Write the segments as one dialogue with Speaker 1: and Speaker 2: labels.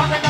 Speaker 1: Fuck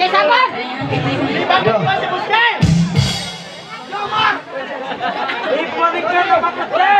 Speaker 2: Oke, sabar. Lima
Speaker 1: kedua sebutkan. Jomar. Ibu Rika,
Speaker 2: Bapak